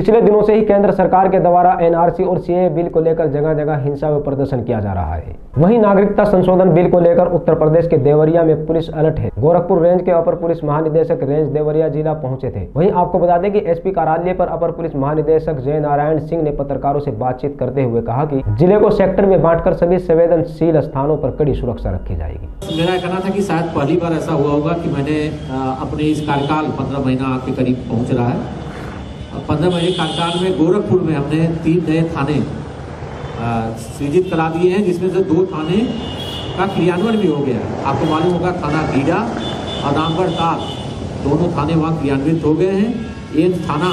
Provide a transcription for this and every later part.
पिछले दिनों से ही केंद्र सरकार के द्वारा एनआरसी और सीए बिल को लेकर जगह जगह हिंसा व प्रदर्शन किया जा रहा है। वहीं नागरिकता संशोधन बिल को लेकर उत्तर प्रदेश के देवरिया में पुलिस अलर्ट है। गोरखपुर रेंज के अपर पुलिस महानिदेशक रेंज देवरिया जिला पहुँचे थे। वहीं आपको बता दें कि एसपी कार्यालय पर अपर पुलिस महानिदेशक जय नारायण सिंह ने पत्रकारों से बातचीत करते हुए कहा कि ज़िले को सेक्टर में बांटकर सभी संवेदनशील स्थानों पर कड़ी सुरक्षा रखी जाएगी। मेरा कहना था कि शायद पहली बार ऐसा हुआ होगा कि मैंने अपने इस कार्यकाल पंद्रह महीना के करीब पहुँच रहा है। पंद्रह महीने कार्यकाल में गोरखपुर में हमने तीन नए थाने सृजित करा दिए हैं, जिसमें से दो थाने का क्रियान्वयन भी हो गया है। आपको मालूम होगा थाना गीडा और रामगढ़ ताल दोनों थाने वहाँ क्रियान्वित हो गए हैं। एक थाना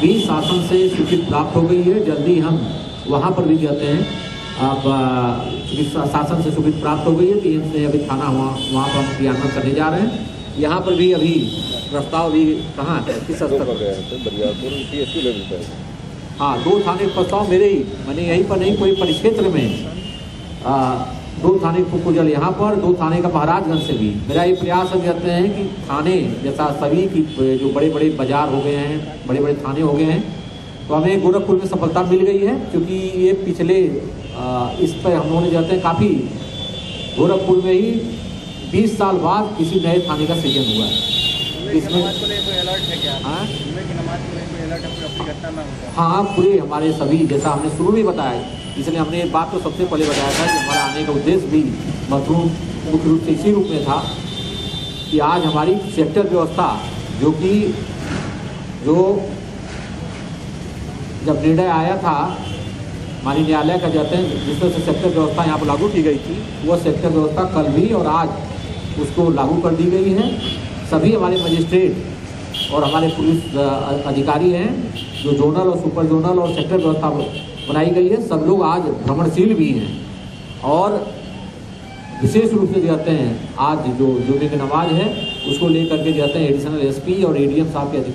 भी शासन से स्वीकृति प्राप्त हो गई है। जल्दी हम वहाँ पर भी जाते हैं। अब शासन से स्वीकृति प्राप्त हो गई है तो एम्स में अभी थाना वहाँ वहाँ पर हम क्रियान्वयन करने जा रहे हैं। यहाँ पर भी अभी प्रस्ताव भी कहाँ है? किस स्तर पर हाँ दो थाने प्रस्ताव मेरे ही मैंने यहीं पर नहीं कोई परिक्षेत्र में। आ, दो थाने को कुजल यहाँ पर दो थाने का महाराजगंज से भी। मेरा ये प्रयास हम कहते हैं कि थाने जैसा सभी की जो बड़े बड़े बाज़ार हो गए हैं बड़े बड़े थाने हो गए हैं तो हमें गोरखपुर में सफलता मिल गई है क्योंकि ये पिछले आ, इस पर हम लोगों ने कहते हैं काफ़ी गोरखपुर में ही 20 साल बाद किसी नए थाने का सृजन हुआ है। इसमें है क्या? हाँ? जुम्मे की नमाज़ को लेकर कोई अलर्ट है? पूरे हमारे सभी जैसा हमने शुरू में बताया इसलिए हमने ये बात तो सबसे पहले बताया था कि हमारा आने का उद्देश्य भी मशरूम मुख्य रूप से इसी रूप में था कि आज हमारी सेक्टर व्यवस्था जो कि जो जब निर्णय आया था माननीय न्यायालय का कहते हैं जिसमें से सेक्टर व्यवस्था यहाँ पर लागू की गई थी वो सेक्टर व्यवस्था कल भी और आज उसको लागू कर दी गई है। सभी हमारे मजिस्ट्रेट और हमारे पुलिस अधिकारी हैं, जो जोनल और सुपर जोनल और सेक्टर व्यवस्था बनाई गई है। सब लोग आज भ्रमणशील भी हैं और विशेष रूप से कहते हैं, आज जो जुमे की नमाज़ है, उसको लेकर के कहते हैं, एडिशनल एसपी और एडीएम साहब के अधिकारी।